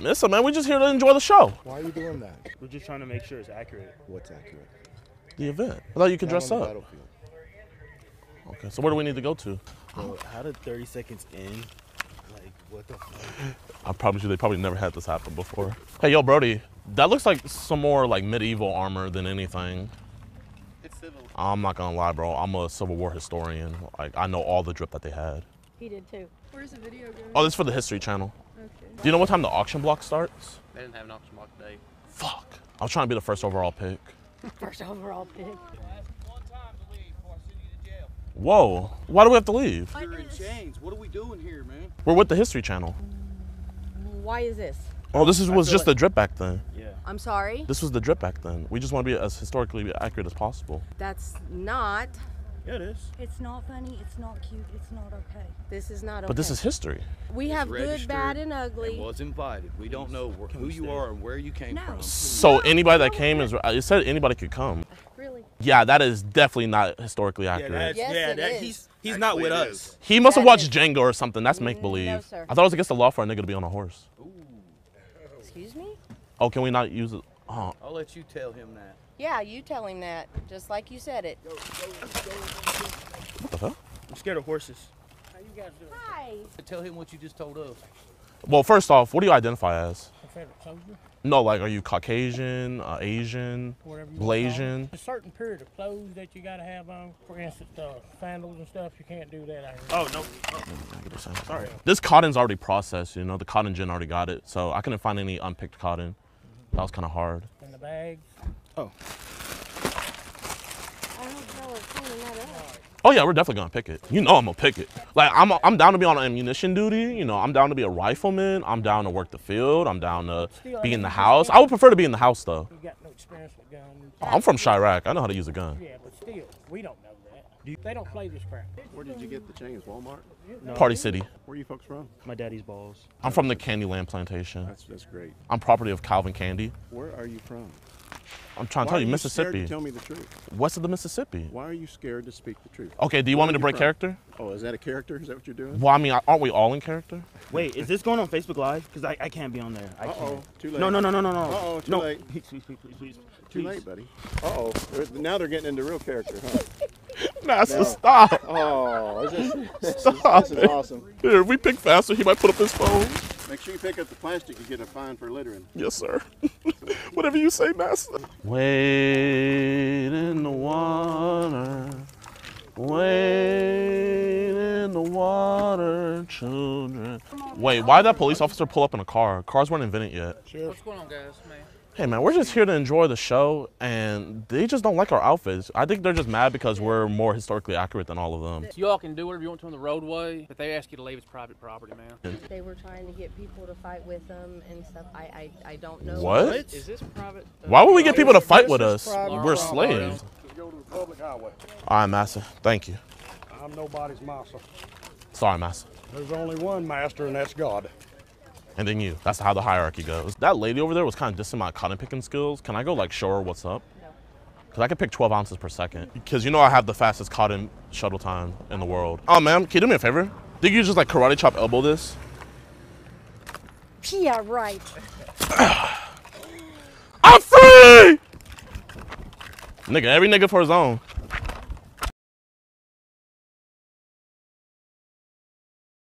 Listen, man, we're just here to enjoy the show, Why are you doing that? We're just trying to make sure it's accurate. What's accurate? the event. I thought you could Not dress on the up. battlefield. Okay, so where do we need to go to? Bro, how did 30 seconds in? Like, what the fuck? I promise you, they probably never had this happen before. Hey, yo, Brody, that looks like some more like medieval armor than anything. It's civil. I'm not gonna lie, bro. I'm a Civil War historian. Like, I know all the drip that they had. He did too. Where's the video going? Oh, this is for the History Channel. Okay. Do you know what time the auction block starts? They didn't have an auction block today. Fuck. I was trying to be the first overall pick. First overall pick. Whoa. Why do we have to leave? You're in chains. What are we doing here, man? We're with the History Channel. Why is this? Oh, this is, was feel just the drip back then. Yeah. I'm sorry. This was the drip back then. We just want to be as historically accurate as possible. That's not. Yeah, it is. It's not funny, it's not cute, it's not okay. This is not okay. But this is history. We have good, bad, and And ugly. was invited. We don't know wh- who you are and where you came No. from. So anybody that came is, uh, it said anybody could come. Really? Yeah, that is definitely not historically accurate. that's, Yes, yeah, it that, is. he's he's not with Actually, it us. He must have watched is- Django or something. That's make mm, believe. no, sir. I thought it was against the law for a nigga to be on a horse. Excuse me? Oh, can we not use it? Oh, I'll let you tell him that. Yeah, you tell him that, just like you said it. what the hell? I'm scared of horses. How you guys doing? Hi. Tell him what you just told us. Well, first off, what do you identify as? Confederate soldier, No, like, are you Caucasian, uh, Asian, whatever you wanna call it. Blasian? A certain period of clothes that you gotta have on. For instance, uh, sandals and stuff, you can't do that out here. Oh, no. Sorry. This cotton's already processed, you know, the cotton gin already got it. So I couldn't find any unpicked cotton. That was kind of hard. In the bags. Oh. I don't know if cleaning that up. Oh yeah, we're definitely gonna pick it. You know I'm gonna pick it. Like I'm, I'm down to be on ammunition duty. You know, I'm down to be a rifleman. I'm down to work the field. I'm down to be in the house. I would prefer to be in the house though. You got no experience with guns. I'm from Chiraq. I know how to use a gun. Yeah, but still, we don't know that. They don't play this crap. Where did you get the chains? Walmart? no. Party City. Where are you folks from? My daddy's balls. I'm from the Candyland plantation. That's that's great. I'm property of Calvin Candie. Where are you from? I'm trying to tell you, you Mississippi, to tell me the truth. west of the Mississippi. Why are you scared to speak the truth? Okay, do you want me to break from? character? Oh, is that a character? Is that what you're doing? Well, I mean, aren't we all in character? Wait, is this going on Facebook Live? Because I, I can't be on there. I Uh oh, can't. too late. No, no, no, no, no, no. Uh-oh, too no. late. Please, please, please, please, please. Too please. late, buddy. Uh oh. Now they're getting into real character, huh? Master, No. stop. Oh, this is, this is, Stop this is awesome. Here, if we pick faster, he might put up his phone. Make sure you pick up the plastic. You get a fine for littering. Yes, sir. Whatever you say, master. Wait in the water. Wait in the water, children. Wait, why did that police officer pull up in a car? Cars weren't invented yet. Sure. What's going on, guys? Man. Hey, man, we're just here to enjoy the show, and they just don't like our outfits. I think they're just mad because we're more historically accurate than all of them. You all can do whatever you want to on the roadway, but they ask you to leave it's private property, man. They were trying to get people to fight with them and stuff. I, I, I don't know. What? Is this private? uh, Why would we get people to fight with us? We're slaves. Go to the public highway. All right, master. Thank you. I'm nobody's master. Sorry, master. There's only one master, and that's God. And then you. That's how the hierarchy goes. That lady over there was kind of dissing my cotton picking skills. Can I go like show her what's up? No. Cause I can pick 12 ounces per second. Cause you know I have the fastest cotton shuttle time in the world. Oh, ma'am, can you do me a favor? Think you just like karate chop elbow this? Yeah, right. I'm free! Nigga, every nigga for his own.